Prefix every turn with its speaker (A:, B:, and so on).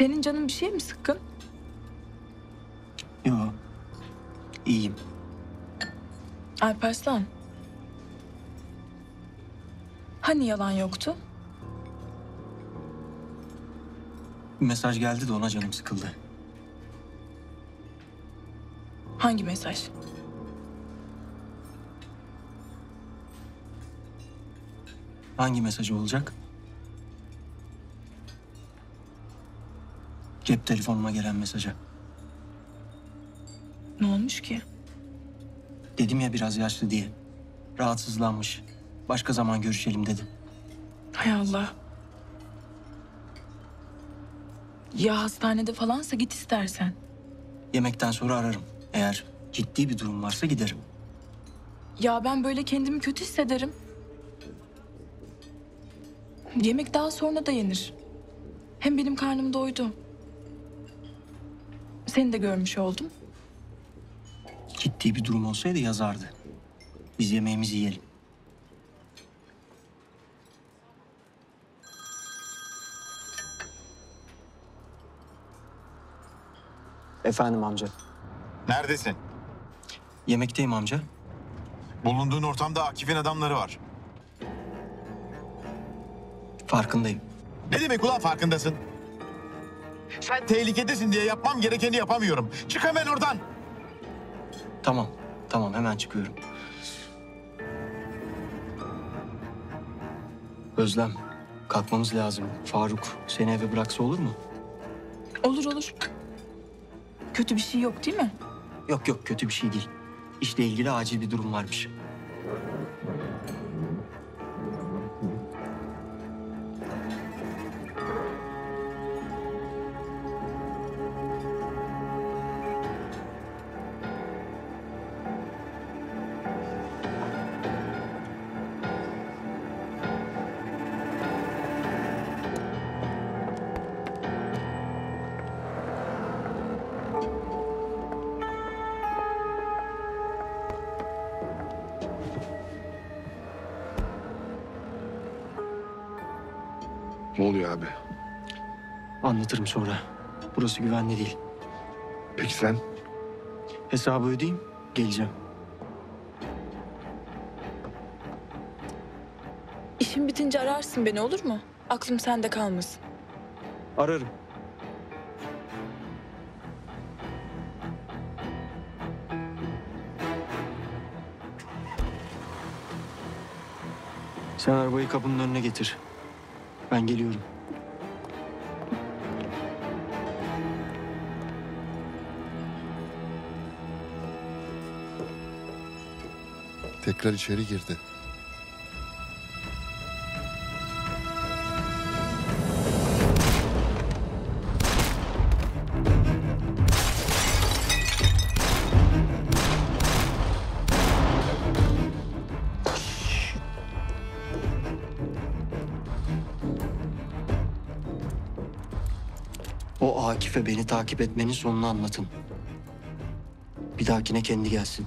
A: Senin canın bir şey mi sıkkın?
B: Yo. İyiyim.
A: Alparslan. Hani yalan yoktu?
B: Mesaj geldi de ona canım sıkıldı.
A: Hangi mesaj?
B: Hangi mesajı olacak? Cep telefonuma gelen mesaja.
A: Ne olmuş ki?
B: Dedim ya biraz yaşlı diye. Rahatsızlanmış. Başka zaman görüşelim dedi.
A: Hay Allah. Ya hastanede falansa git istersen.
B: Yemekten sonra ararım. Eğer ciddi bir durum varsa giderim.
A: Ya ben böyle kendimi kötü hissederim. Yemek daha sonra da yenir. Hem benim karnım doydu. Seni de görmüş oldum.
B: Ciddi bir durum olsaydı yazardı. Biz yemeğimizi yiyelim. Efendim amca.
C: Neredesin?
B: Yemekteyim amca.
C: Bulunduğun ortamda Akif'in adamları var.
B: Farkındayım.
C: Ne demek ulan farkındasın? Sen tehlikedesin diye yapmam gerekeni yapamıyorum. Çık hemen oradan.
B: Tamam. Tamam hemen çıkıyorum. Özlem. Kalkmamız lazım. Faruk seni eve bıraksa olur mu?
A: Olur olur. Kötü bir şey yok değil mi?
B: Yok yok kötü bir şey değil. İşle ilgili acil bir durum varmış.
D: Ne oluyor abi?
B: Anlatırım sonra. Burası güvenli değil.
D: Peki sen?
B: Hesabı ödeyeyim, geleceğim.
A: İşin bitince ararsın beni olur mu? Aklım sende kalmasın.
B: Ararım. Sen arabayı kapının önüne getir. Ben geliyorum.
D: Tekrar içeri girdi.
B: O Akif'e beni takip etmenin sonunu anlatın. Bir dahakine kendi gelsin.